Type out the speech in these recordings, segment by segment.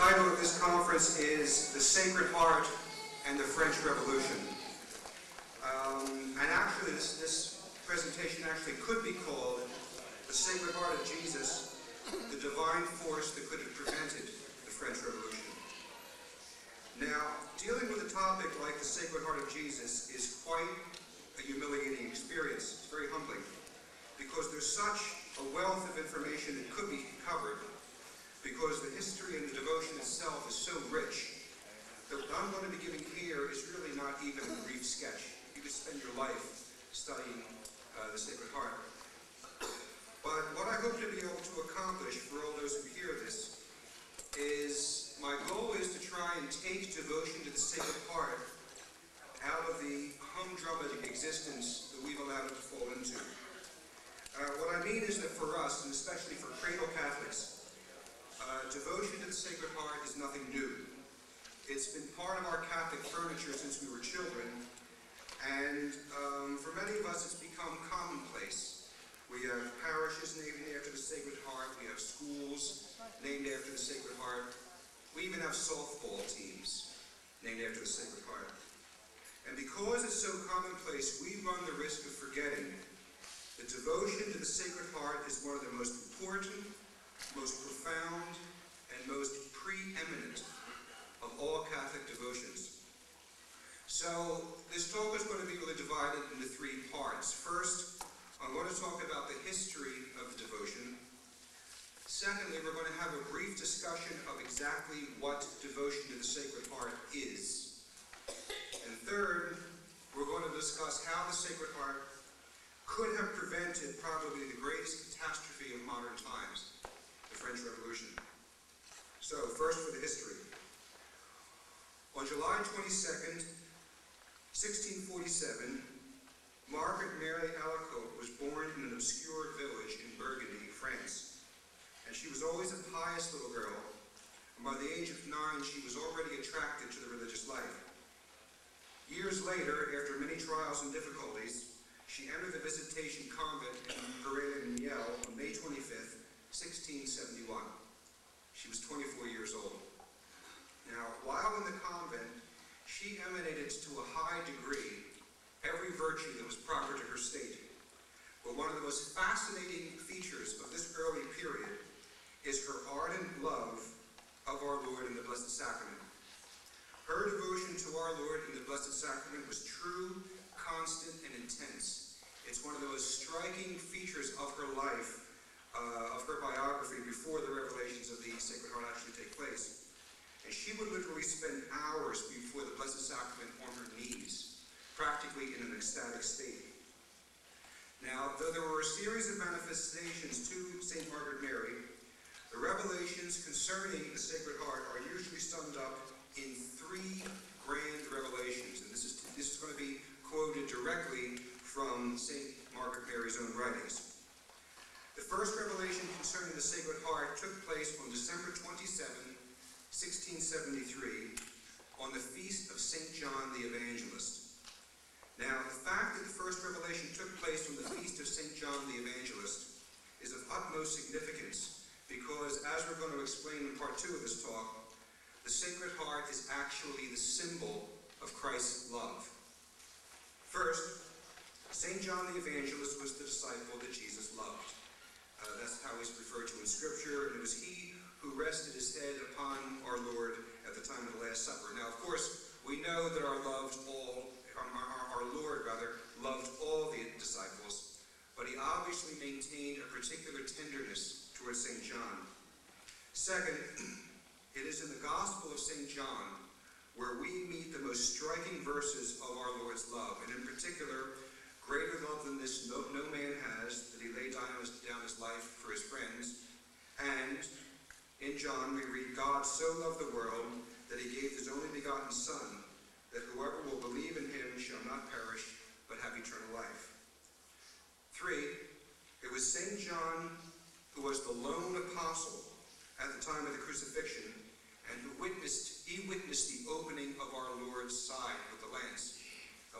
title of this conference is The Sacred Heart and the French Revolution. Um, and actually, this, this presentation actually could be called The Sacred Heart of Jesus, the divine force that could have prevented the French Revolution. Now, dealing with a topic like the Sacred Heart of Jesus is quite a humiliating experience. It's very humbling because there's such a wealth of information that could be covered because the history and the devotion itself is so rich that what I'm going to be giving here is really not even a brief sketch. You could spend your life studying uh, the Sacred Heart. But what I hope to be able to accomplish for all those who hear this is my goal is to try and take devotion to the Sacred Heart out of the humdrum existence that we've allowed it to fall into. Uh, what I mean is that for us, and especially for cradle Catholics, uh, devotion to the Sacred Heart is nothing new. It's been part of our Catholic furniture since we were children, and um, for many of us it's become commonplace. We have parishes named after the Sacred Heart, we have schools named after the Sacred Heart, we even have softball teams named after the Sacred Heart. And because it's so commonplace, we run the risk of forgetting that devotion to the Sacred Heart is one of the most important, most profound, and most preeminent of all Catholic devotions. So this talk is going to be really divided into three parts. First, I'm going to talk about the history of the devotion. Secondly, we're going to have a brief discussion of exactly what devotion to the Sacred Heart is. And third, we're going to discuss how the Sacred Heart could have prevented probably the greatest catastrophe of modern times, French Revolution. So, first for the history. On July 22nd, 1647, Margaret Mary Alacoque was born in an obscure village in Burgundy, France. And she was always a pious little girl, and by the age of nine, she was already attracted to the religious life. Years later, after many trials and difficulties, she entered the Visitation Convent in Paray-le-Monial on May 25th, 1671. She was 24 years old. Now, while in the convent, she emanated to a high degree every virtue that was proper to her state. But one of the most fascinating features of this early period is her ardent love of our Lord in the Blessed Sacrament. Her devotion to our Lord in the Blessed Sacrament was true, constant, and intense. It's one of the most striking features of her life, uh, of her biography, before the revelations of the Sacred Heart actually take place. And she would literally spend hours before the Blessed Sacrament on her knees, practically in an ecstatic state. Now, though there were a series of manifestations to St. Margaret Mary, the revelations concerning the Sacred Heart are usually summed up in three grand revelations. And this is, this is going to be quoted directly from St. Margaret Mary's own writings. The first revelation concerning the Sacred Heart took place on December 27, 1673, on the feast of St. John the Evangelist. Now, the fact that the first revelation took place on the feast of St. John the Evangelist is of utmost significance because, as we're going to explain in part two of this talk, the Sacred Heart is actually the symbol of Christ's love. First, St. John the Evangelist was the disciple that Jesus loved. Uh, that's how he's referred to in Scripture, and it was he who rested his head upon our Lord at the time of the Last Supper. Now, of course, we know that our loved all, our, our, Lord rather, loved all the disciples, but he obviously maintained a particular tenderness towards St. John. Second, it is in the Gospel of St. John where we meet the most striking verses of our Lord's love, and in particular, Greater love than this no, no man has, that he laid down his, life for his friends. And in John we read, God so loved the world that he gave his only begotten Son, that whoever will believe in him shall not perish, but have eternal life. Three, it was St. John who was the lone apostle at the time of the crucifixion, and who witnessed, he witnessed the opening of our Lord's side with the lance.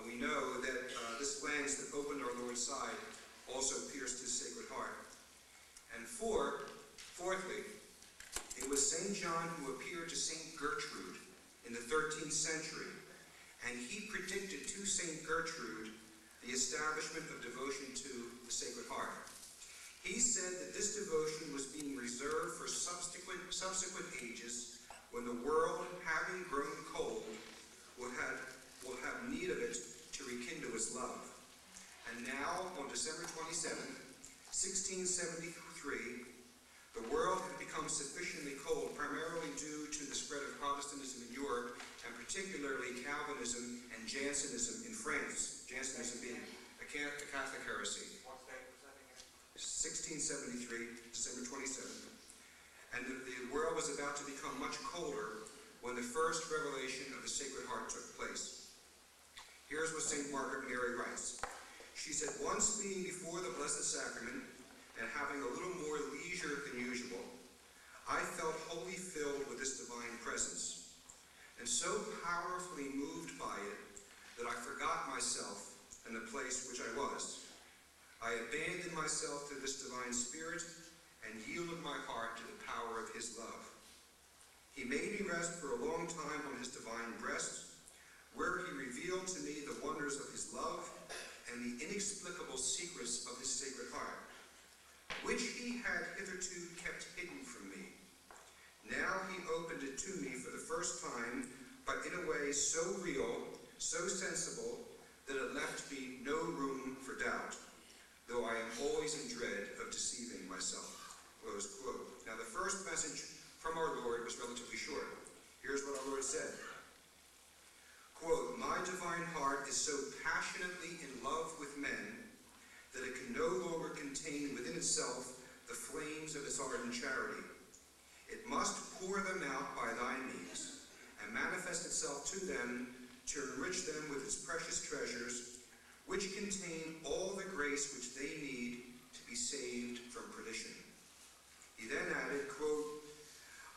And we know that uh, this lance that opened our Lord's side also pierced his sacred heart. And four, fourthly, it was St. John who appeared to St. Gertrude in the 13th century, and he predicted to St. Gertrude the establishment of devotion to the Sacred Heart. He said that this devotion was being reserved for subsequent, subsequent ages when the world, having grown cold, would have, will have need of it to rekindle his love. And now, on December 27, 1673, the world had become sufficiently cold, primarily due to the spread of Protestantism in Europe, and particularly Calvinism and Jansenism in France. Jansenism being a Catholic heresy. 1673, December 27th. And the, the world was about to become much colder when the first revelation of the Sacred Heart took place. Here's what St. Margaret Mary writes. She said, Once being before the Blessed Sacrament and having a little more leisure than usual, I felt wholly filled with this divine presence, and so powerfully moved by it that I forgot myself and the place which I was. I abandoned myself to this divine spirit and yielded my heart to the power of his love. He made me rest for a long time on his divine breast, where he revealed to me the wonders of his love and the inexplicable secrets of his sacred heart, which he had hitherto kept hidden from me. Now he opened it to me for the first time, but in a way so real, so sensible, that it left me no room for doubt, though I am always in dread of deceiving myself. Now the first message from our Lord was relatively short. Here's what our Lord said. Quote, My divine heart is so passionately in love with men that it can no longer contain within itself the flames of its ardent charity. It must pour them out by thy means, and manifest itself to them to enrich them with its precious treasures, which contain all the grace which they need to be saved from perdition. He then added, quote,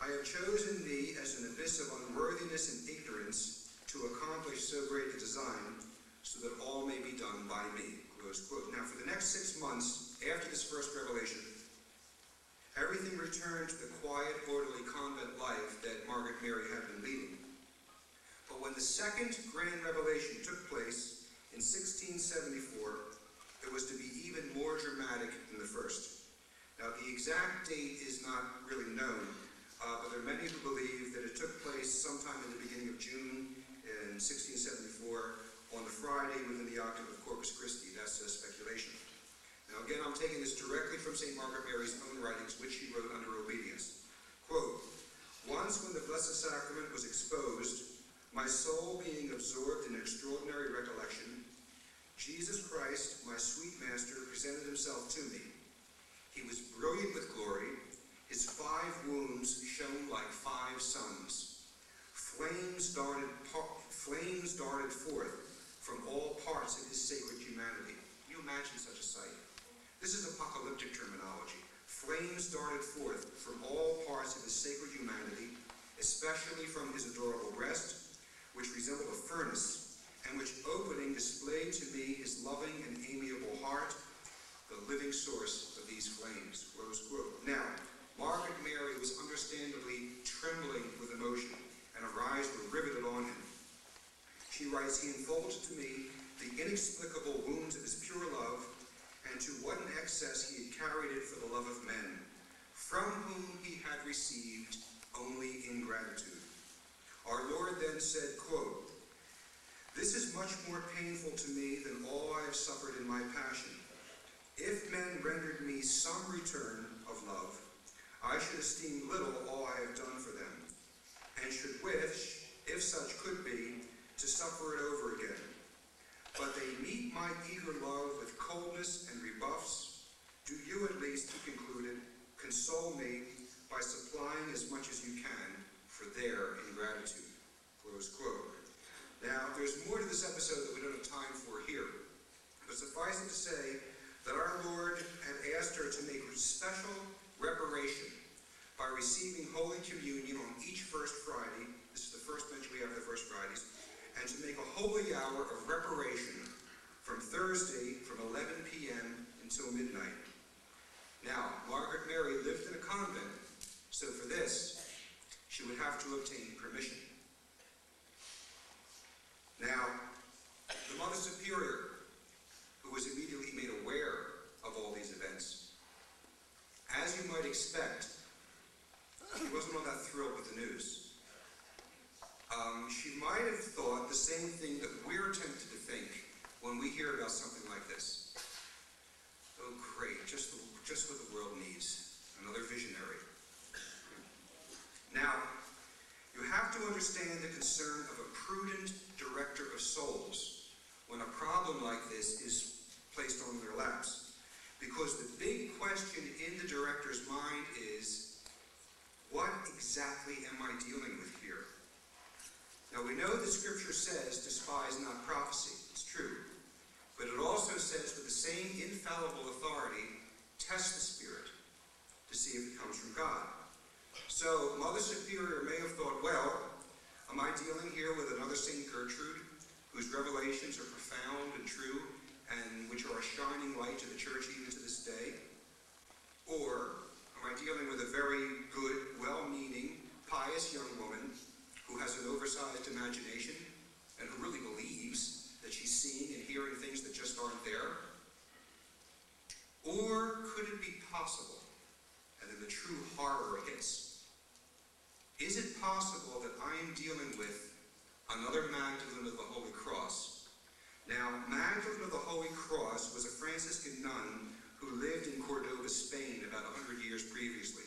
I have chosen thee as an abyss of unworthiness and ignorance to accomplish so great a design, so that all may be done by me. Close quote. Now, for the next six months after this first revelation, everything returned to the quiet, orderly convent life that Margaret Mary had been leading. But when the second grand revelation took place in 1674, it was to be even more dramatic than the first. Now, the exact date is not really known, uh, but there are many who believe that it took place sometime in the beginning of June in 1674 on the Friday within the octave of Corpus Christi. That's a speculation. Now, again, I'm taking this directly from St. Margaret Mary's own writings, which she wrote under obedience. Quote, Once when the Blessed Sacrament was exposed, my soul being absorbed in extraordinary recollection, Jesus Christ, my sweet Master, presented himself to me. He was brilliant with glory. His five wounds shone like five suns. Flames darted, flames darted forth from all parts of his sacred humanity. Can you imagine such a sight? This is apocalyptic terminology. Flames darted forth from all parts of his sacred humanity, especially from his adorable breast, which resembled a furnace, and which opening displayed to me his loving and amiable heart, the living source of these flames. Close quote. Now, Margaret Mary was understandably trembling with emotion, and her eyes were riveted on him. She writes, He unfolded to me the inexplicable wounds of his pure love, and to what an excess he had carried it for the love of men, from whom he had received only ingratitude. Our Lord then said, quote, This is much more painful to me than all I have suffered in my passion. If men rendered me some return of love, I should esteem little all I have done for them, and should wish, if such could be, to suffer it over again. But they meet my eager love with coldness and rebuffs. Do you at least, he concluded, console me by supplying as much as you can for their ingratitude. Close quote. Now, there's more to this episode that we don't have time for here. But suffice it to say that our Lord had asked her to make special reparation by receiving Holy Communion on each first Friday. This is the first mention we have of the first Fridays and to make a holy hour of reparation from Thursday from 11 p.m. until midnight. Now, Margaret Mary lived in a convent, so for this, she would have to obtain permission. Now, the Mother Superior, who was immediately made aware of all these events, as you might expect, she wasn't all that thrilled with the news same thing that we're tempted to think when we hear about something like this. Oh, great, just, the, just what the world needs. Another visionary. Now, you have to understand the concern of a prudent director of souls when a problem like this is placed on their laps. Because the big question in the director's mind is, what exactly am I dealing with here? Now we know that scripture says, despise not prophecy. It's true. But it also says, with the same infallible authority, test the spirit to see if it comes from God. So Mother Superior may have thought, well, am I dealing here with another St. Gertrude, whose revelations are profound and true, and which are a shining light to the church even to this day? Or am I dealing with a very good, well-meaning, pious young woman who has an oversized imagination and who really believes that she's seeing and hearing things that just aren't there? Or could it be possible, and then the true horror hits, is it possible that I am dealing with another Magdalene of the Holy Cross? Now, Magdalene of the Holy Cross was a Franciscan nun who lived in Cordoba, Spain about 100 years previously.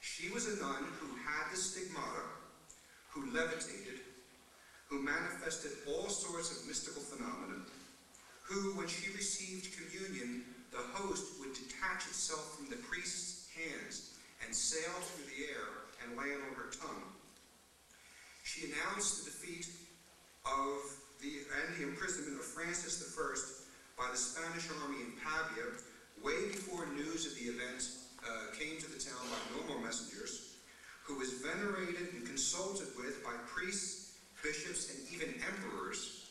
She was a nun who had the stigmata, levitated, who manifested all sorts of mystical phenomena, who, when she received communion, the host would detach itself from the priest's hands and sail through the air and land on her tongue. She announced the defeat of the, and the imprisonment of Francis I by the Spanish army in Pavia way before news of the event uh, came to the town by normal messengers, who was venerated and consulted with by priests, bishops, and even emperors,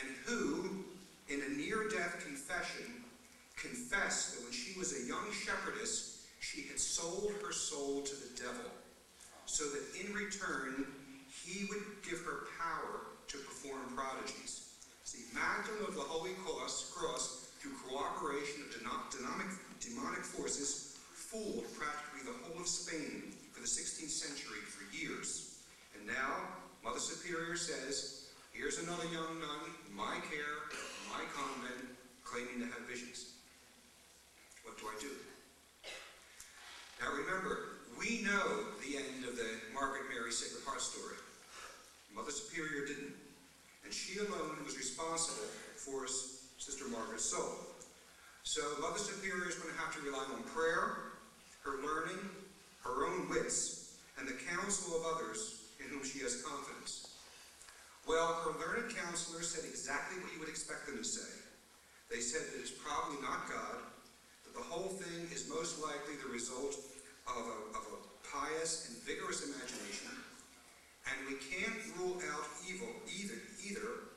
and who, in a near-death confession, confessed that when she was a young shepherdess, she had sold her soul to the devil, so that in return he would give her power to perform prodigies. See, Magdalene of the Holy Cross, cross through cooperation of demonic, demonic forces, fooled practically the whole of Spain the 16th century for years. And now, Mother Superior says, here's another young nun, my care, my convent, claiming to have visions. What do I do? Now remember, we know the end of the Margaret Mary Sacred Heart story. Mother Superior didn't. And she alone was responsible for Sister Margaret's soul. So Mother Superior is going to have to rely on prayer, her learning, her own wits, and the counsel of others in whom she has confidence. Well, her learned counselors said exactly what you would expect them to say. They said that it's probably not God, that the whole thing is most likely the result of a, of a pious and vigorous imagination, and we can't rule out evil either, either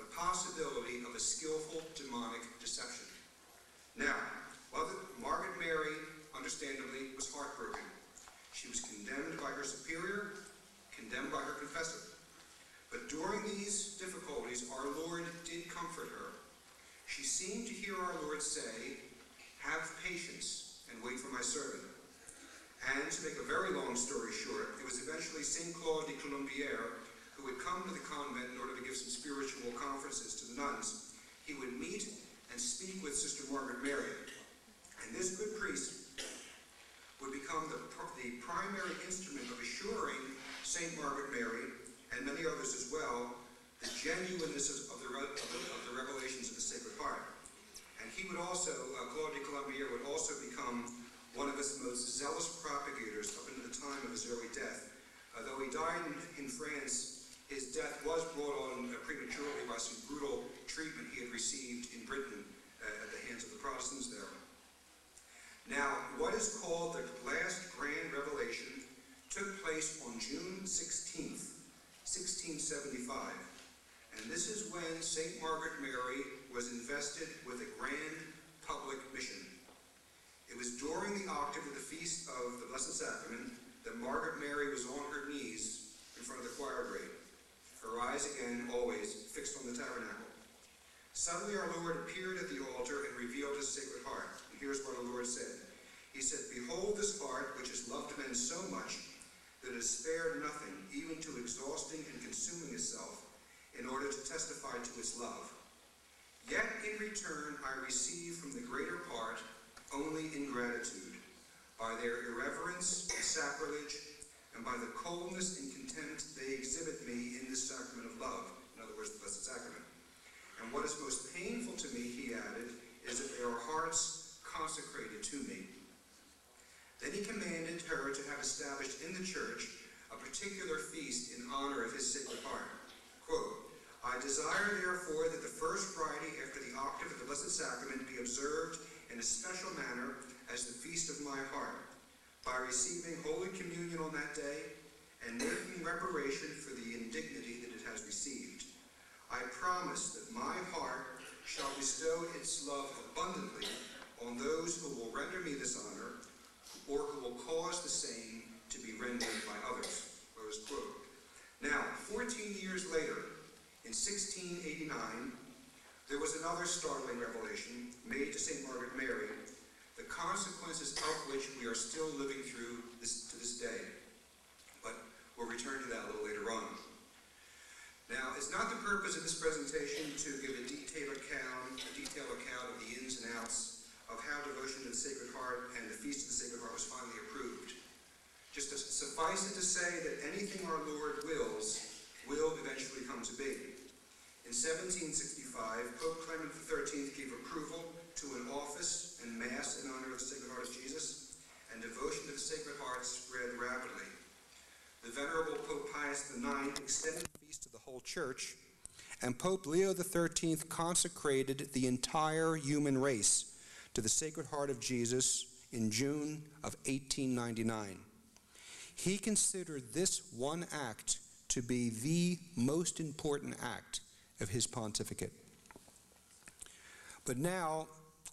the possibility of a skillful demonic deception. Now, Mother, Margaret Mary, understandably, was heartbroken. She was condemned by her superior, condemned by her confessor. But during these difficulties, our Lord did comfort her. She seemed to hear our Lord say, Have patience and wait for my servant. And to make a very long story short, it was eventually St. Claude de Colombière who would come to the convent in order to give some spiritual conferences to the nuns. He would meet and speak with Sister Margaret Mary. And this good priest would become the, the primary instrument of assuring St. Margaret Mary, and many others as well, the genuineness of the, of the, of the revelations of the Sacred Heart. And he would also, uh, Claude de Colombière would also become one of its most zealous propagators up until the time of his early death. Uh, though he died in, in, France, his death was brought on uh, prematurely by some brutal treatment he had received in Britain uh, at the hands of the Protestants there. Now, what is called the last grand revelation took place on June 16th, 1675. And this is when St. Margaret Mary was invested with a grand public mission. It was during the octave of the Feast of the Blessed Sacrament that Margaret Mary was on her knees in front of the choir grate, her eyes again always fixed on the tabernacle. Suddenly our Lord appeared at the altar and revealed his sacred heart. Here's what our Lord said. He said, Behold this heart which has loved men so much that it has spared nothing, even to exhausting and consuming itself. in order to testify to its love. Yet in return I receive from the greater part only ingratitude, by their irreverence, sacrilege, and by the coldness and contempt they exhibit me in this sacrament of love, in other words, the Blessed Sacrament. And what is most painful to me, he added, is that there are hearts consecrated to me. Then he commanded her to have established in the church a particular feast in honor of his sacred heart. Quote, I desire, therefore, that the first Friday after the octave of the Blessed Sacrament be observed in a special manner as the feast of my heart, by receiving Holy Communion on that day and making reparation for the indignity that it has received. I promise that my heart shall bestow its love abundantly on those who will render me this honor or who will cause the same to be rendered by others. Now, 14 years later, in 1689, there was another startling revelation made to St. Margaret Mary, the consequences of which we are still living through this, to this day. But we'll return to that a little later on. Now, it's not the purpose of this presentation to give a detailed account, a detailed account of the ins and outs of how devotion to the Sacred Heart and the Feast of the Sacred Heart was finally approved. Just to suffice it to say that anything our Lord wills will eventually come to be. In 1765, Pope Clement XIII gave approval to an office and Mass in honor of the Sacred Heart of Jesus, and devotion to the Sacred Heart spread rapidly. The Venerable Pope Pius IX extended the feast to the whole Church, and Pope Leo XIII consecrated the entire human race to the Sacred Heart of Jesus in June of 1899. He considered this one act to be the most important act of his pontificate. But now,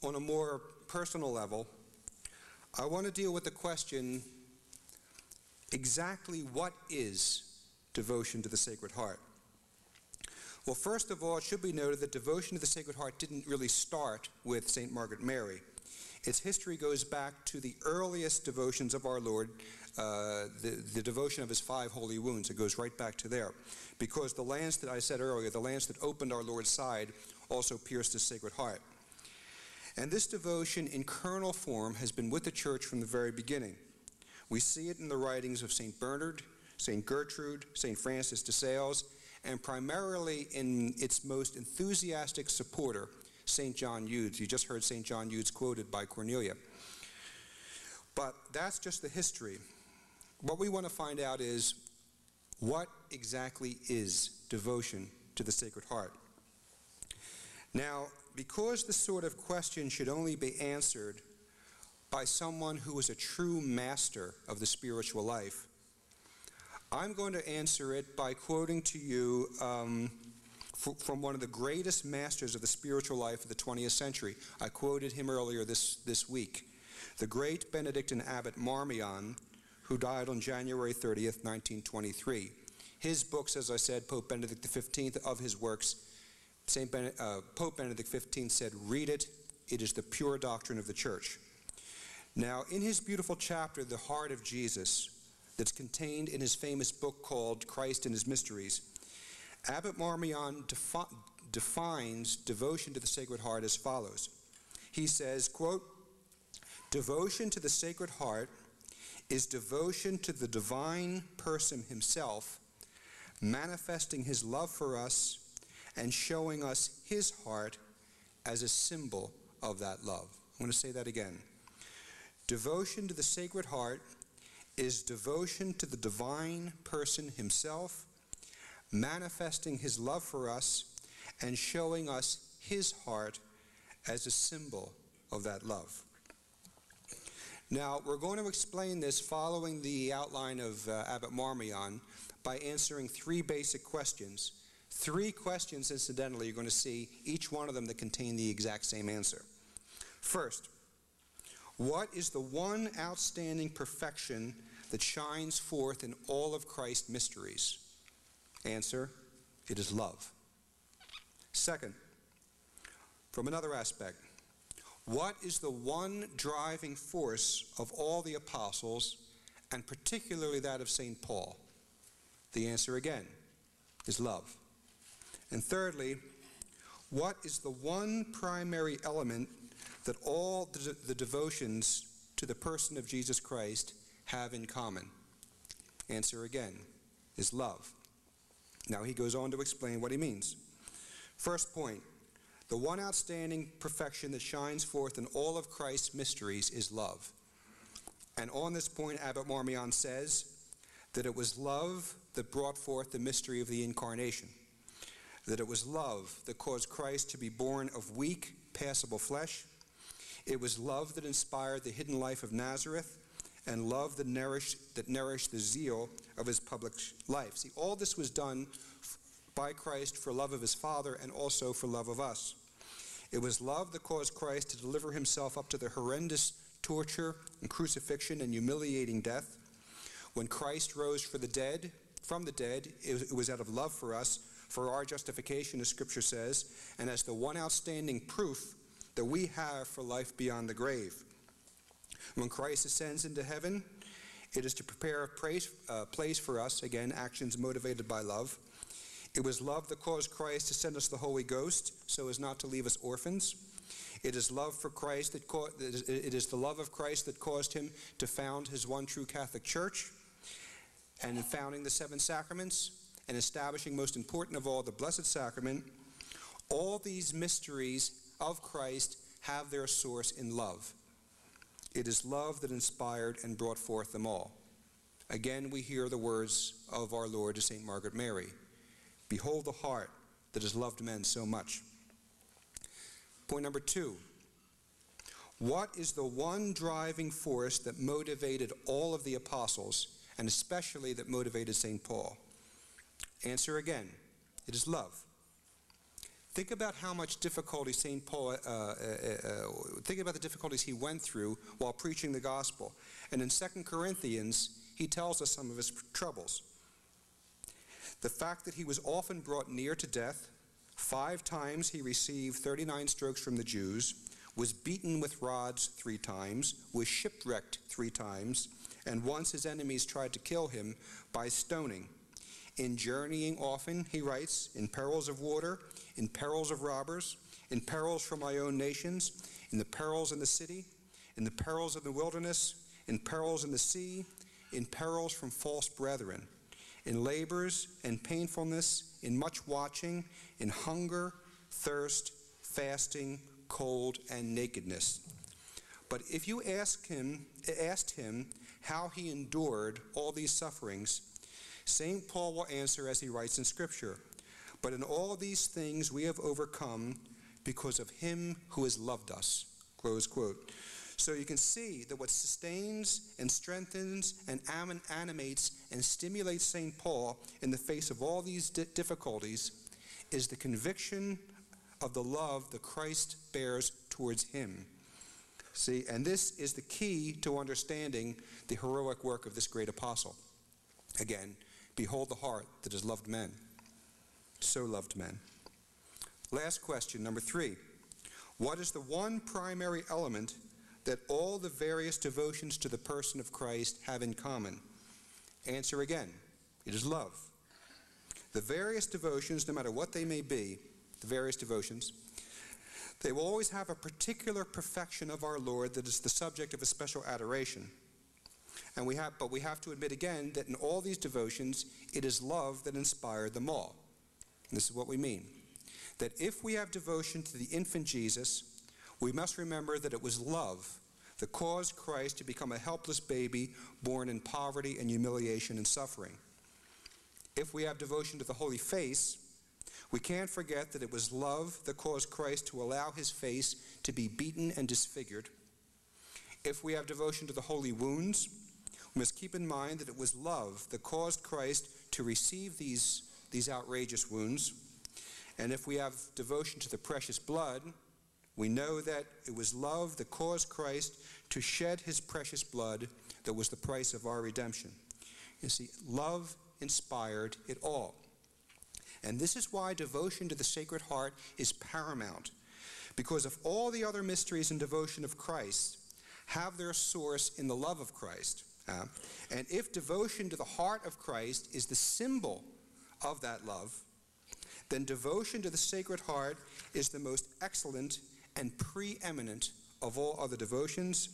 on a more personal level, I want to deal with the question exactly what is devotion to the Sacred Heart? Well, first of all, it should be noted that devotion to the Sacred Heart didn't really start with St. Margaret Mary. Its history goes back to the earliest devotions of our Lord, uh, the, the devotion of his five holy wounds. It goes right back to there. Because the lance that I said earlier, the lance that opened our Lord's side, also pierced his sacred heart. And this devotion in kernel form has been with the church from the very beginning. We see it in the writings of St. Bernard, St. Gertrude, St. Francis de Sales, and primarily in its most enthusiastic supporter, St. John Eudes. You just heard St. John Eudes quoted by Cornelia. But that's just the history. What we want to find out is what exactly is devotion to the Sacred Heart? Now, because this sort of question should only be answered by someone who is a true master of the spiritual life, I'm going to answer it by quoting to you um, from one of the greatest masters of the spiritual life of the 20th century. I quoted him earlier this, this week. The great Benedictine abbot Marmion, who died on January 30th, 1923. His books, as I said, Pope Benedict XV, of his works, Saint ben- uh, Pope Benedict XV said, Read it, it is the pure doctrine of the church. Now, in his beautiful chapter, The Heart of Jesus, that's contained in his famous book called Christ and His Mysteries, Abbot Marmion defi- defines devotion to the Sacred Heart as follows. He says, quote, Devotion to the Sacred Heart is devotion to the divine person himself, manifesting his love for us and showing us his heart as a symbol of that love. I want to say that again. Devotion to the Sacred Heart is devotion to the divine person himself, manifesting his love for us and showing us his heart as a symbol of that love. Now, we're going to explain this following the outline of uh, Abbot Marmion by answering three basic questions. Three questions, incidentally, you're going to see each one of them that contain the exact same answer. First, what is the one outstanding perfection that shines forth in all of Christ's mysteries? Answer it is love. Second, from another aspect, what is the one driving force of all the apostles, and particularly that of St. Paul? The answer again is love. And thirdly, what is the one primary element that all the, the devotions to the person of Jesus Christ have in common? Answer again is love. Now he goes on to explain what he means. First point the one outstanding perfection that shines forth in all of Christ's mysteries is love. And on this point, Abbot Marmion says that it was love that brought forth the mystery of the incarnation, that it was love that caused Christ to be born of weak, passible flesh. It was love that inspired the hidden life of Nazareth, and love that nourished, that nourished the zeal of his public life. See, all this was done by Christ for love of his Father and also for love of us. It was love that caused Christ to deliver himself up to the horrendous torture and crucifixion and humiliating death. When Christ rose for the dead, from the dead, it was out of love for us, for our justification, as Scripture says, and as the one outstanding proof that we have for life beyond the grave. When Christ ascends into heaven, it is to prepare a place, uh, place for us, again, actions motivated by love. It was love that caused Christ to send us the Holy Ghost so as not to leave us orphans. It is love for Christ that it is the love of Christ that caused him to found his one true Catholic Church and in founding the seven sacraments and establishing most important of all the blessed sacrament. All these mysteries of Christ have their source in love. It is love that inspired and brought forth them all. Again, we hear the words of our Lord to St. Margaret Mary Behold the heart that has loved men so much. Point number two What is the one driving force that motivated all of the apostles, and especially that motivated St. Paul? Answer again it is love. Think about how much difficulty St. Paul, uh, uh, uh, think about the difficulties he went through while preaching the gospel. And in 2 Corinthians, he tells us some of his troubles. The fact that he was often brought near to death, five times he received 39 strokes from the Jews, was beaten with rods three times, was shipwrecked three times, and once his enemies tried to kill him by stoning. In journeying often, he writes, in perils of water, in perils of robbers, in perils from my own nations, in the perils in the city, in the perils of the wilderness, in perils in the sea, in perils from false brethren in labors and painfulness, in much watching, in hunger, thirst, fasting, cold, and nakedness. But if you ask him, asked him how he endured all these sufferings, St. Paul will answer as he writes in Scripture But in all these things we have overcome because of him who has loved us. Close quote. So you can see that what sustains and strengthens and animates and stimulates St. Paul in the face of all these difficulties is the conviction of the love that Christ bears towards him. See, and this is the key to understanding the heroic work of this great apostle. Again, behold the heart that has loved men, so loved men. Last question, number three. What is the one primary element that all the various devotions to the person of Christ have in common? Answer again it is love. The various devotions, no matter what they may be, the various devotions, they will always have a particular perfection of our Lord that is the subject of a special adoration. And we have, but we have to admit again that in all these devotions, it is love that inspired them all. And this is what we mean. That if we have devotion to the infant Jesus, we must remember that it was love that caused Christ to become a helpless baby born in poverty and humiliation and suffering. If we have devotion to the Holy Face, we can't forget that it was love that caused Christ to allow his face to be beaten and disfigured. If we have devotion to the holy wounds, we must keep in mind that it was love that caused Christ to receive these, these outrageous wounds. And if we have devotion to the precious blood, we know that it was love that caused Christ to shed his precious blood that was the price of our redemption. You see, love inspired it all. And this is why devotion to the Sacred Heart is paramount. Because of all the other mysteries and devotion of Christ have their source in the love of Christ. Uh, and if devotion to the heart of Christ is the symbol of that love, then devotion to the Sacred Heart is the most excellent and preeminent of all other devotions,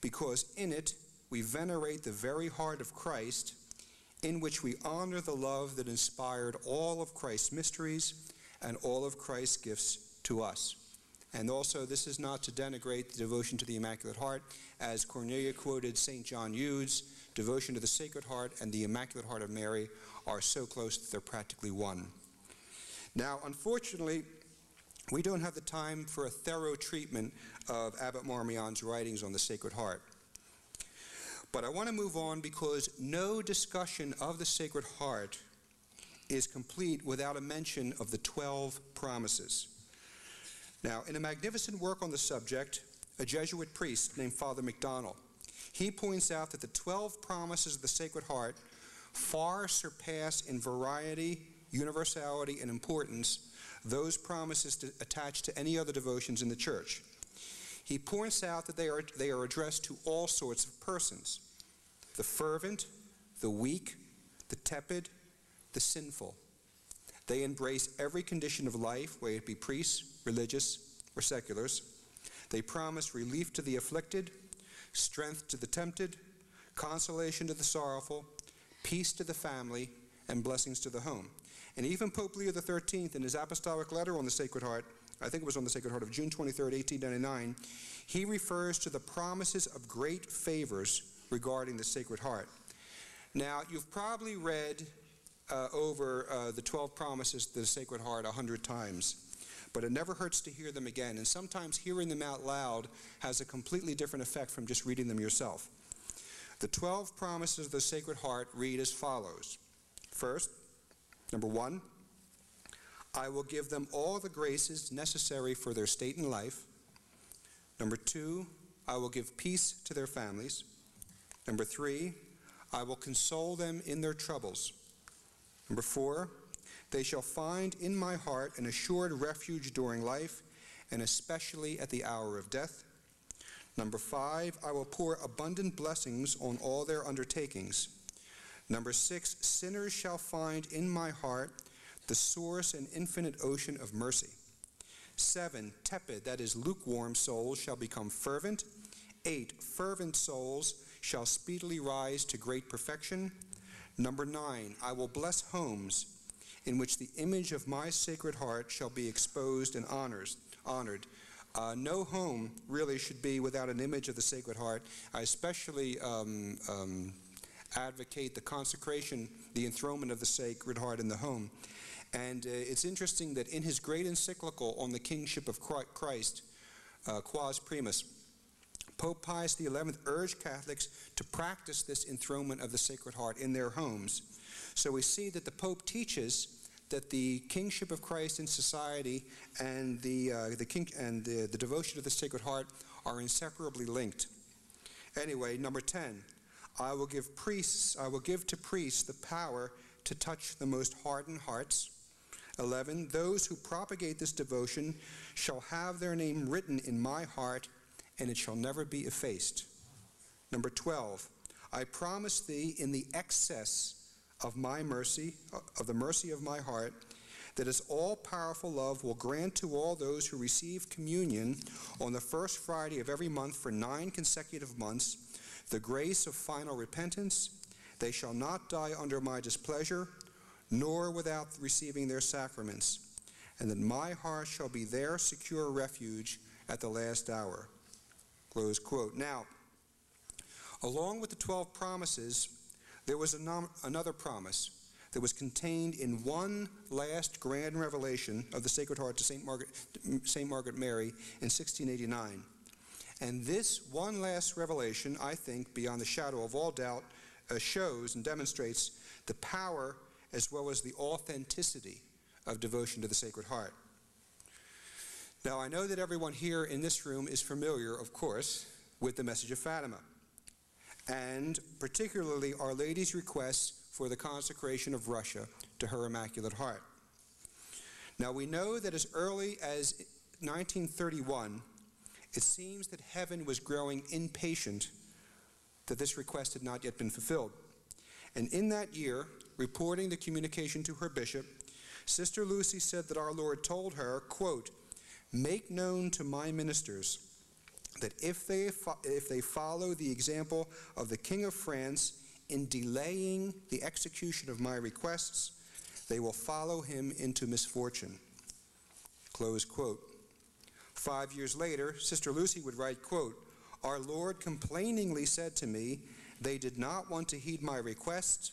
because in it we venerate the very heart of Christ, in which we honor the love that inspired all of Christ's mysteries and all of Christ's gifts to us. And also, this is not to denigrate the devotion to the Immaculate Heart, as Cornelia quoted St. John Eudes devotion to the Sacred Heart and the Immaculate Heart of Mary are so close that they're practically one. Now, unfortunately, we don't have the time for a thorough treatment of Abbot Marmion's writings on the Sacred Heart. But I want to move on because no discussion of the Sacred Heart is complete without a mention of the 12 promises. Now, in a magnificent work on the subject, a Jesuit priest named Father McDonnell, he points out that the 12 promises of the Sacred Heart far surpass in variety, universality, and importance those promises to, attached to any other devotions in the Church. He points out that they are, they are addressed to all sorts of persons the fervent, the weak, the tepid, the sinful. They embrace every condition of life, whether it be priests, religious, or seculars. They promise relief to the afflicted, strength to the tempted, consolation to the sorrowful, peace to the family, and blessings to the home. And even Pope Leo XIII, in his apostolic letter on the Sacred Heart, I think it was on the Sacred Heart of June 23, 1899, he refers to the promises of great favors regarding the Sacred Heart. Now, you've probably read uh, over uh, the 12 promises to the Sacred Heart a hundred times, but it never hurts to hear them again. And sometimes hearing them out loud has a completely different effect from just reading them yourself. The 12 promises of the Sacred Heart read as follows First, number one, I will give them all the graces necessary for their state in life. Number two, I will give peace to their families. Number three, I will console them in their troubles. Number four, they shall find in my heart an assured refuge during life, and especially at the hour of death. Number five, I will pour abundant blessings on all their undertakings. Number six, sinners shall find in my heart the source and infinite ocean of mercy. Seven, tepid, that is lukewarm souls, shall become fervent. Eight, fervent souls shall speedily rise to great perfection. Number nine, I will bless homes in which the image of my sacred heart shall be exposed and honors, honored. Uh, no home really should be without an image of the Sacred Heart. I especially um, um, advocate the consecration, the enthronement of the Sacred Heart in the home. And uh, it's interesting that in his great encyclical on the kingship of Christ, uh, Quas Primas, Pope Pius XI urged Catholics to practice this enthronement of the Sacred Heart in their homes. So we see that the Pope teaches that the kingship of Christ in society and the, uh, the, king, and the, the devotion to the Sacred Heart are inseparably linked. Anyway, number 10, I will give priests, I will give to priests the power to touch the most hardened hearts. 11, those who propagate this devotion shall have their name written in my heart, and it shall never be effaced. Number 12, I promise thee in the excess of my mercy, of the mercy of my heart, that his all powerful love will grant to all those who receive communion on the first Friday of every month for nine consecutive months the grace of final repentance. They shall not die under my displeasure, nor without receiving their sacraments, and that my heart shall be their secure refuge at the last hour. Close quote. Now, along with the 12 promises, there was another promise that was contained in one last grand revelation of the Sacred Heart to St. Margaret, St. Margaret Mary in 1689. And this one last revelation, I think, beyond the shadow of all doubt, uh, shows and demonstrates the power as well as the authenticity of devotion to the Sacred Heart. Now, I know that everyone here in this room is familiar, of course, with the message of Fatima and particularly Our Lady's request for the consecration of Russia to her Immaculate Heart. Now we know that as early as 1931, it seems that heaven was growing impatient that this request had not yet been fulfilled. And in that year, reporting the communication to her bishop, Sister Lucy said that our Lord told her, quote, Make known to my ministers that if they, fo- if they follow the example of the King of France in delaying the execution of my requests, they will follow him into misfortune. Close quote. Five years later, Sister Lucy would write, quote, Our Lord complainingly said to me, They did not want to heed my requests.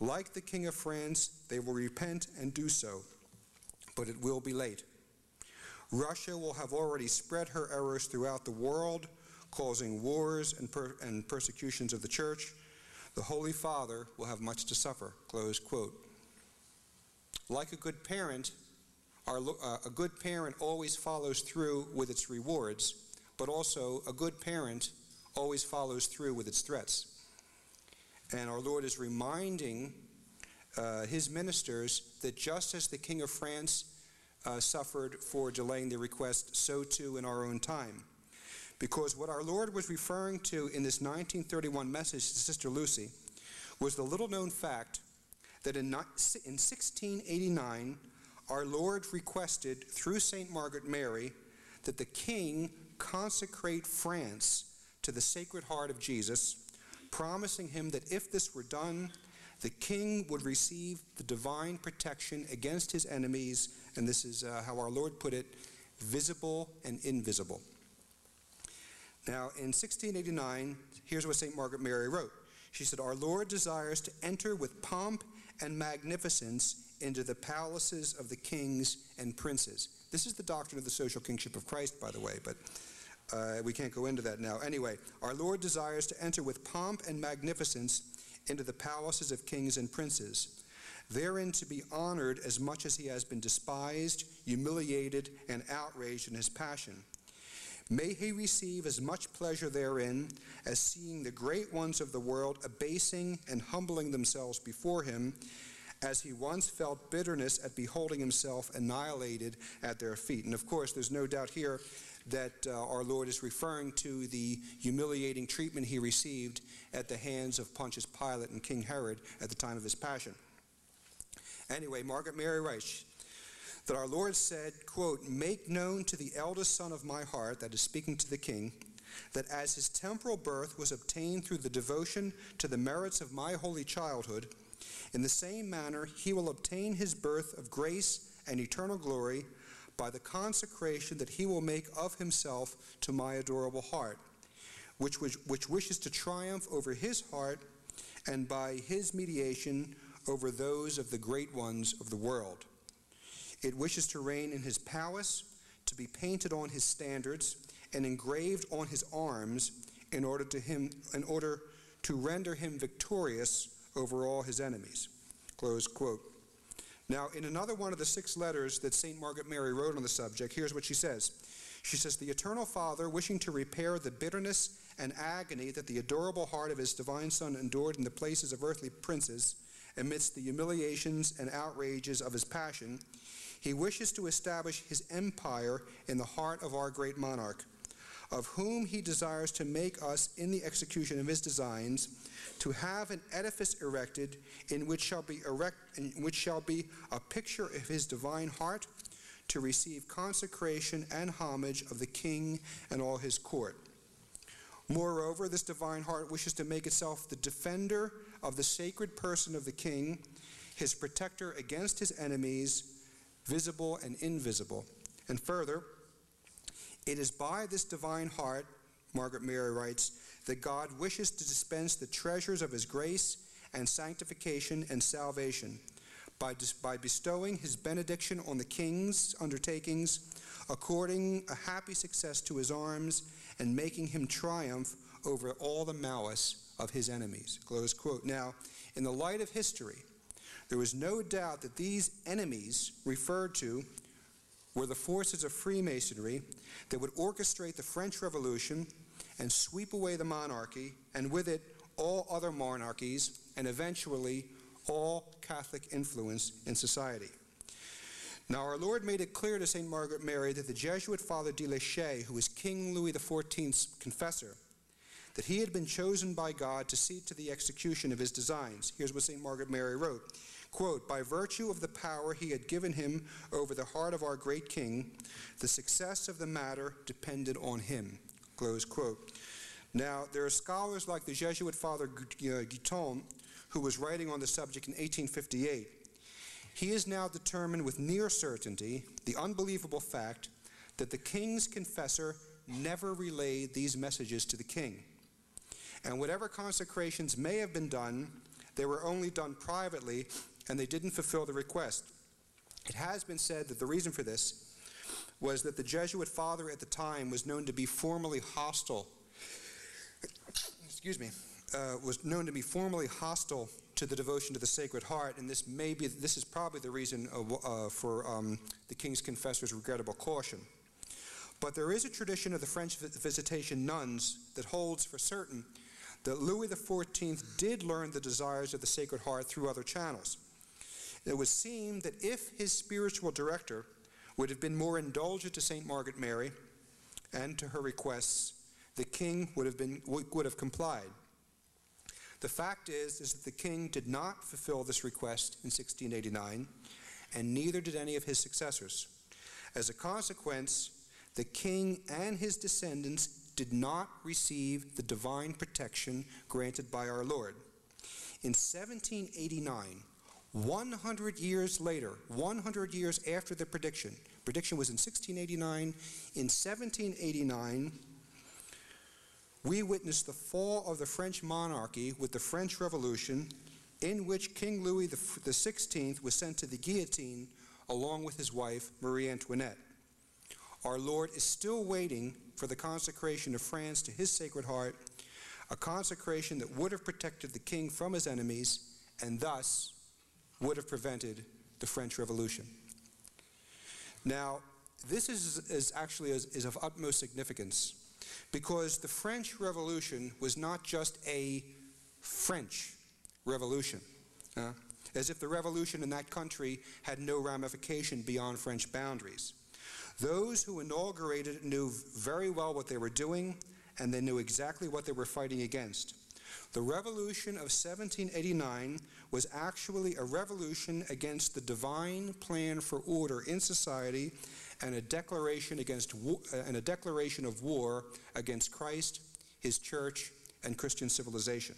Like the King of France, they will repent and do so, but it will be late. Russia will have already spread her errors throughout the world, causing wars and, per- and persecutions of the church. The Holy Father will have much to suffer. Close quote. Like a good parent, our, uh, a good parent always follows through with its rewards, but also a good parent always follows through with its threats. And our Lord is reminding uh, his ministers that just as the King of France uh, suffered for delaying the request, so too in our own time. Because what our Lord was referring to in this 1931 message to Sister Lucy was the little known fact that in, in 1689, our Lord requested through St. Margaret Mary that the king consecrate France to the Sacred Heart of Jesus, promising him that if this were done, the king would receive the divine protection against his enemies, and this is uh, how our Lord put it visible and invisible. Now, in 1689, here's what St. Margaret Mary wrote. She said, Our Lord desires to enter with pomp and magnificence into the palaces of the kings and princes. This is the doctrine of the social kingship of Christ, by the way, but uh, we can't go into that now. Anyway, our Lord desires to enter with pomp and magnificence into the palaces of kings and princes, therein to be honored as much as he has been despised, humiliated, and outraged in his passion. May he receive as much pleasure therein as seeing the great ones of the world abasing and humbling themselves before him, as he once felt bitterness at beholding himself annihilated at their feet. And of course, there's no doubt here that uh, our Lord is referring to the humiliating treatment he received at the hands of Pontius Pilate and King Herod at the time of his passion. Anyway, Margaret Mary writes that our Lord said, quote, Make known to the eldest son of my heart, that is speaking to the king, that as his temporal birth was obtained through the devotion to the merits of my holy childhood, in the same manner he will obtain his birth of grace and eternal glory by the consecration that he will make of himself to my adorable heart, which, which, which wishes to triumph over his heart and by his mediation over those of the great ones of the world. It wishes to reign in his palace, to be painted on his standards, and engraved on his arms in order to him in order to render him victorious over all his enemies. Close quote. Now, in another one of the six letters that St. Margaret Mary wrote on the subject, here's what she says. She says, The Eternal Father, wishing to repair the bitterness and agony that the adorable heart of his divine Son endured in the places of earthly princes, amidst the humiliations and outrages of his passion, he wishes to establish his empire in the heart of our great monarch, of whom he desires to make us, in the execution of his designs, to have an edifice erected in which shall be erect, in which shall be a picture of his divine heart, to receive consecration and homage of the king and all his court. Moreover, this divine heart wishes to make itself the defender of the sacred person of the king, his protector against his enemies, visible and invisible. And further, it is by this divine heart, Margaret Mary writes, that God wishes to dispense the treasures of his grace and sanctification and salvation by, by bestowing his benediction on the king's undertakings, according a happy success to his arms, and making him triumph over all the malice of his enemies. Close quote. Now, in the light of history, there was no doubt that these enemies referred to were the forces of Freemasonry that would orchestrate the French Revolution and sweep away the monarchy, and with it, all other monarchies, and eventually, all Catholic influence in society. Now, our Lord made it clear to St. Margaret Mary that the Jesuit Father de La Chaise, who was King Louis XIV's confessor, that he had been chosen by God to see to the execution of his designs. Here's what St. Margaret Mary wrote quote, by virtue of the power he had given him over the heart of our great king, the success of the matter depended on him, close quote. Now, there are scholars like the Jesuit Father uh, Guiton, who was writing on the subject in 1858. He is now determined with near certainty the unbelievable fact that the king's confessor never relayed these messages to the king. And whatever consecrations may have been done, they were only done privately and they didn't fulfill the request. It has been said that the reason for this was that the Jesuit father at the time was known to be formally hostile. Excuse me, uh, was known to be formally hostile to the devotion to the Sacred Heart, and this may be this is probably the reason uh, for um, the king's confessor's regrettable caution. But there is a tradition of the French visitation nuns that holds for certain that Louis XIV did learn the desires of the Sacred Heart through other channels. It would seem that if his spiritual director would have been more indulgent to St. Margaret Mary and to her requests, the king would have, been, would have complied. The fact is, is that the king did not fulfill this request in 1689, and neither did any of his successors. As a consequence, the king and his descendants did not receive the divine protection granted by our Lord. In 1789, 100 years later, 100 years after the prediction, prediction was in 1689, in 1789, we witnessed the fall of the French monarchy with the French Revolution, in which King Louis the XVI was sent to the guillotine along with his wife, Marie Antoinette. Our Lord is still waiting for the consecration of France to his Sacred Heart, a consecration that would have protected the king from his enemies and thus would have prevented the French Revolution. Now, this is, is actually is, is of utmost significance because the French Revolution was not just a French revolution, uh, as if the revolution in that country had no ramification beyond French boundaries. Those who inaugurated it knew very well what they were doing, and they knew exactly what they were fighting against. The revolution of 1789 was actually a revolution against the divine plan for order in society and a declaration against uh, and a declaration of war against Christ, his church, and Christian civilization.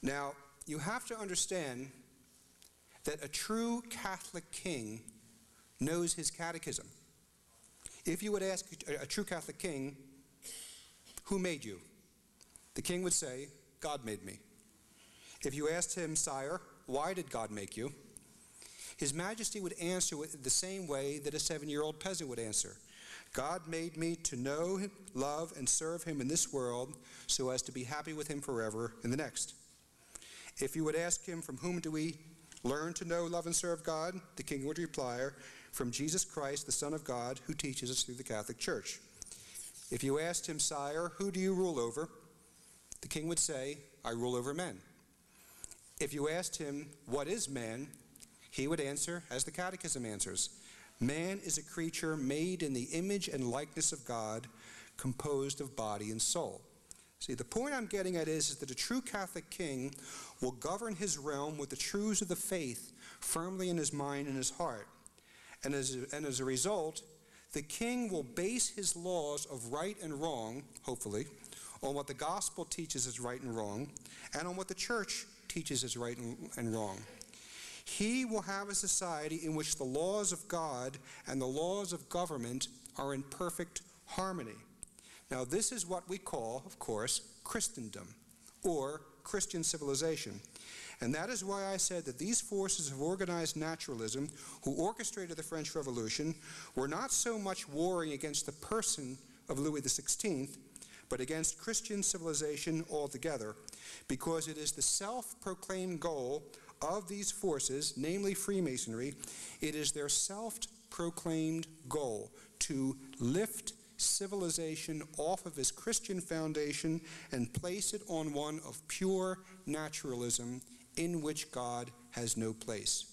Now, you have to understand that a true Catholic king knows his catechism. If you would ask a, a true Catholic king, who made you? The king would say, God made me. If you asked him, Sire, why did God make you? His Majesty would answer the same way that a seven year old peasant would answer God made me to know, love, and serve him in this world so as to be happy with him forever in the next. If you would ask him, From whom do we learn to know, love, and serve God? the king would reply, From Jesus Christ, the Son of God, who teaches us through the Catholic Church. If you asked him, Sire, who do you rule over? the king would say, I rule over men. If you asked him, What is man? he would answer, as the Catechism answers Man is a creature made in the image and likeness of God, composed of body and soul. See, the point I'm getting at is, is that a true Catholic king will govern his realm with the truths of the faith firmly in his mind and his heart. And as, and as a result, the king will base his laws of right and wrong, hopefully, on what the gospel teaches as right and wrong, and on what the church teaches is right and wrong. He will have a society in which the laws of God and the laws of government are in perfect harmony. Now, this is what we call, of course, Christendom or Christian civilization. And that is why I said that these forces of organized naturalism who orchestrated the French Revolution were not so much warring against the person of Louis XVI but against Christian civilization altogether, because it is the self proclaimed goal of these forces, namely Freemasonry, it is their self proclaimed goal to lift civilization off of its Christian foundation and place it on one of pure naturalism in which God has no place.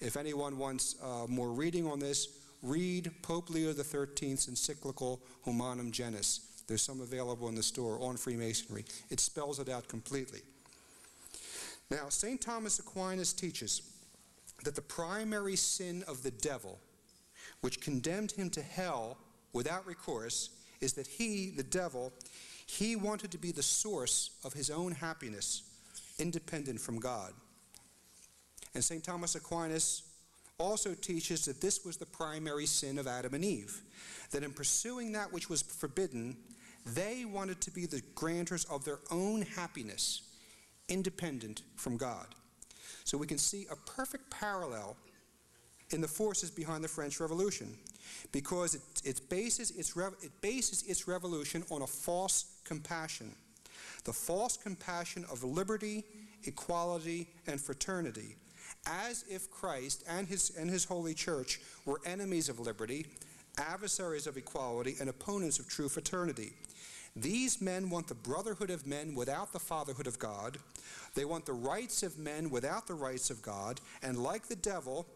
If anyone wants uh, more reading on this, read Pope Leo XIII's encyclical Humanum Genus. There's some available in the store on Freemasonry. It spells it out completely. Now, St. Thomas Aquinas teaches that the primary sin of the devil, which condemned him to hell without recourse, is that he, the devil, he wanted to be the source of his own happiness, independent from God. And St. Thomas Aquinas also teaches that this was the primary sin of Adam and Eve, that in pursuing that which was forbidden, they wanted to be the grantors of their own happiness, independent from God. So we can see a perfect parallel in the forces behind the French Revolution because it, it, bases, its it bases its revolution on a false compassion. The false compassion of liberty, equality, and fraternity, as if Christ and his, and his holy church were enemies of liberty, adversaries of equality, and opponents of true fraternity. These men want the brotherhood of men without the fatherhood of God. They want the rights of men without the rights of God. And like the devil,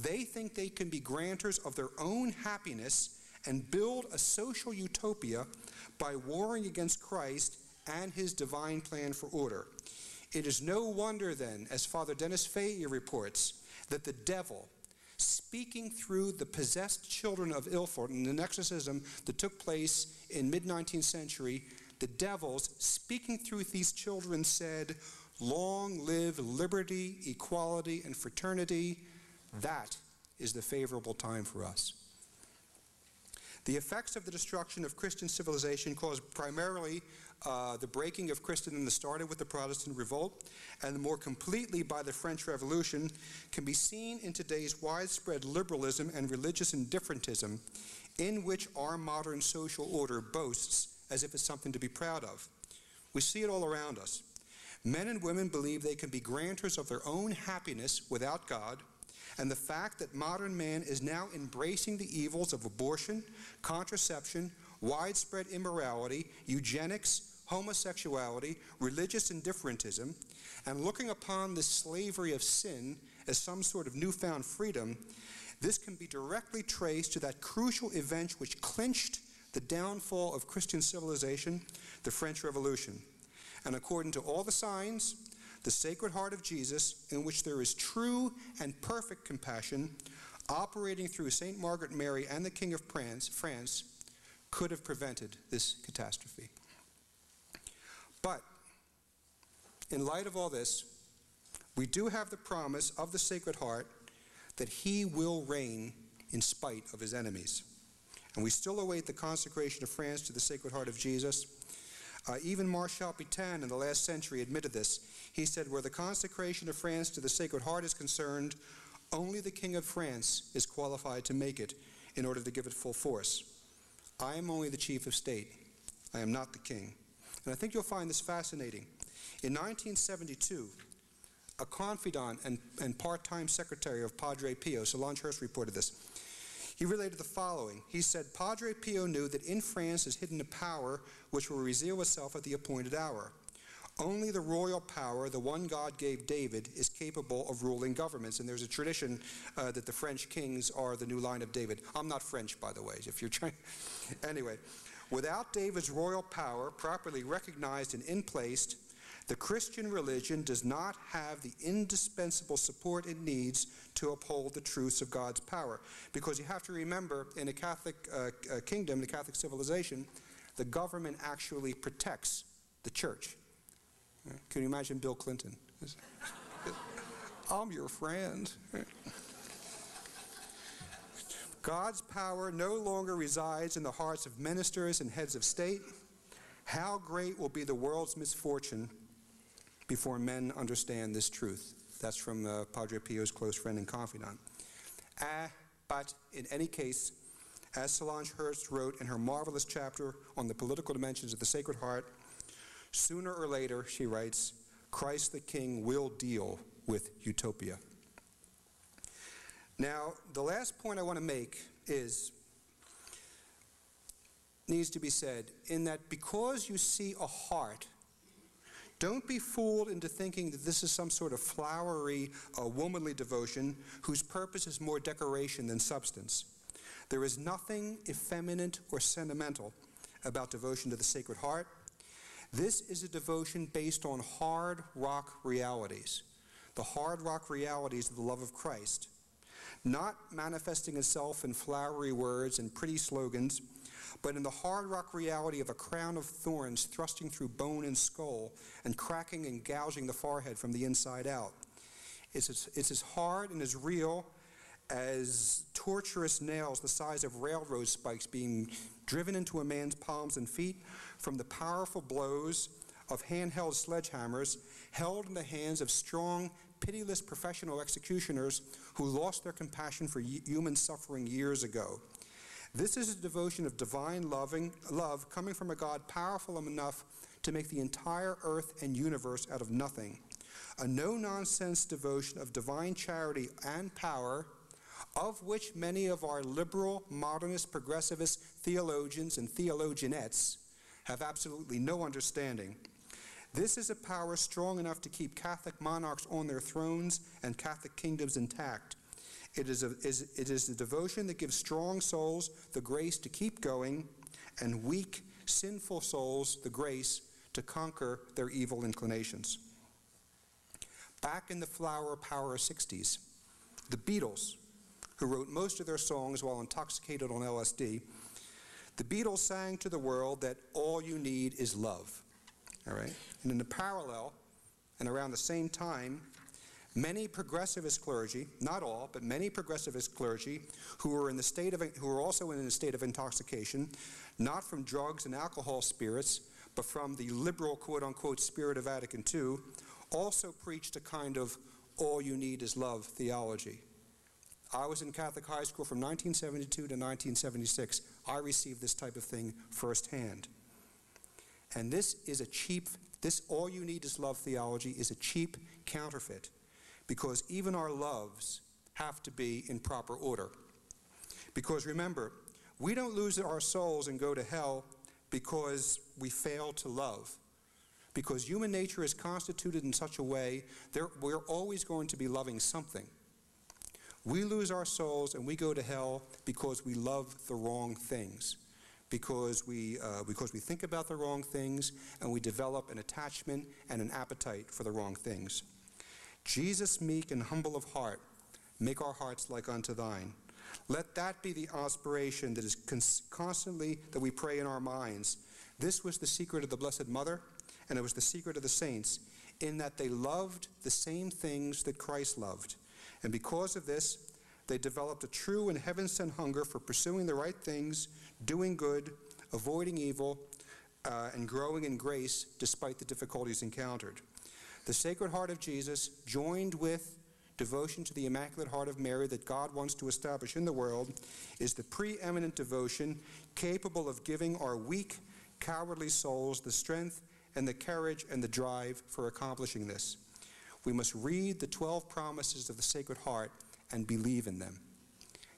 they think they can be grantors of their own happiness and build a social utopia by warring against Christ and his divine plan for order. It is no wonder then, as Father Denis Fahey reports, that the devil, speaking through the possessed children of Illfurt in an exorcism that took place in mid-19th century, the devils, speaking through these children, said, Long live liberty, equality, and fraternity. That is the favorable time for us. The effects of the destruction of Christian civilization caused primarily uh, the breaking of Christendom that started with the Protestant revolt, and more completely by the French Revolution, can be seen in today's widespread liberalism and religious indifferentism, in which our modern social order boasts as if it's something to be proud of. We see it all around us. Men and women believe they can be grantors of their own happiness without God, and the fact that modern man is now embracing the evils of abortion, contraception, widespread immorality, eugenics, homosexuality, religious indifferentism, and looking upon this slavery of sin as some sort of newfound freedom, this can be directly traced to that crucial event which clinched the downfall of Christian civilization, the French Revolution. And according to all the signs, the Sacred Heart of Jesus, in which there is true and perfect compassion, operating through St. Margaret Mary and the King of France, France could have prevented this catastrophe. But in light of all this, we do have the promise of the Sacred Heart that he will reign in spite of his enemies. And we still await the consecration of France to the Sacred Heart of Jesus. Uh, even Marshal Pétain in the last century admitted this. He said, Where the consecration of France to the Sacred Heart is concerned, only the King of France is qualified to make it in order to give it full force. I am only the chief of state. I am not the king. And I think you'll find this fascinating. In 1972, a confidant and, and part time secretary of Padre Pio, Solange reported this. He related the following. He said, Padre Pio knew that in France is hidden a power which will reveal itself at the appointed hour. Only the royal power, the one God gave David, is capable of ruling governments. And there's a tradition uh, that the French kings are the new line of David. I'm not French, by the way, if you're trying. anyway, without David's royal power properly recognized and in place, the Christian religion does not have the indispensable support it needs to uphold the truths of God's power. Because you have to remember, in a Catholic uh, uh, kingdom, the Catholic civilization, the government actually protects the church. Can you imagine Bill Clinton? I'm your friend. God's power no longer resides in the hearts of ministers and heads of state. How great will be the world's misfortune before men understand this truth? That's from uh, Padre Pio's close friend and confidant. Uh, but in any case, as Solange Hertz wrote in her marvelous chapter on the political dimensions of the Sacred Heart, Sooner or later, she writes, Christ the King will deal with utopia. Now, the last point I want to make is needs to be said in that because you see a heart, don't be fooled into thinking that this is some sort of flowery, uh, womanly devotion whose purpose is more decoration than substance. There is nothing effeminate or sentimental about devotion to the Sacred Heart This is a devotion based on hard rock realities, the hard rock realities of the love of Christ, not manifesting itself in flowery words and pretty slogans, but in the hard rock reality of a crown of thorns thrusting through bone and skull and cracking and gouging the forehead from the inside out. It's as, it's as hard and as real as torturous nails the size of railroad spikes being driven into a man's palms and feet from the powerful blows of handheld sledgehammers held in the hands of strong, pitiless professional executioners who lost their compassion for human suffering years ago. This is a devotion of divine loving love coming from a God powerful enough to make the entire earth and universe out of nothing. A no-nonsense devotion of divine charity and power of which many of our liberal, modernist, progressivist theologians and theologianettes have absolutely no understanding. This is a power strong enough to keep Catholic monarchs on their thrones and Catholic kingdoms intact. It is, a, is, it is the devotion that gives strong souls the grace to keep going and weak, sinful souls the grace to conquer their evil inclinations. Back in the flower power 60s, the Beatles, who wrote most of their songs while intoxicated on LSD, the Beatles sang to the world that all you need is love. All right? And in the parallel, and around the same time, many progressivist clergy, not all, but many progressivist clergy who were in the state of who were also in a state of intoxication, not from drugs and alcohol spirits, but from the liberal quote unquote spirit of Vatican II, also preached a kind of all you need is love theology. I was in Catholic high school from 1972 to 1976. I received this type of thing firsthand. And this is a cheap, this all you need is love theology is a cheap counterfeit because even our loves have to be in proper order. Because remember, we don't lose our souls and go to hell because we fail to love. Because human nature is constituted in such a way that we're always going to be loving something. We lose our souls and we go to hell because we love the wrong things, because we, uh, because we think about the wrong things and we develop an attachment and an appetite for the wrong things. Jesus, meek and humble of heart, make our hearts like unto thine. Let that be the aspiration that is constantly that we pray in our minds. This was the secret of the Blessed Mother, and it was the secret of the saints, in that they loved the same things that Christ loved. And because of this, they developed a true and heaven sent hunger for pursuing the right things, doing good, avoiding evil, uh, and growing in grace despite the difficulties encountered. The Sacred Heart of Jesus, joined with devotion to the Immaculate Heart of Mary that God wants to establish in the world, is the preeminent devotion capable of giving our weak, cowardly souls the strength and the courage and the drive for accomplishing this. We must read the 12 promises of the Sacred Heart and believe in them.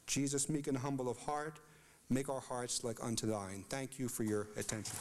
Jesus, meek and humble of heart, make our hearts like unto thine. Thank you for your attention.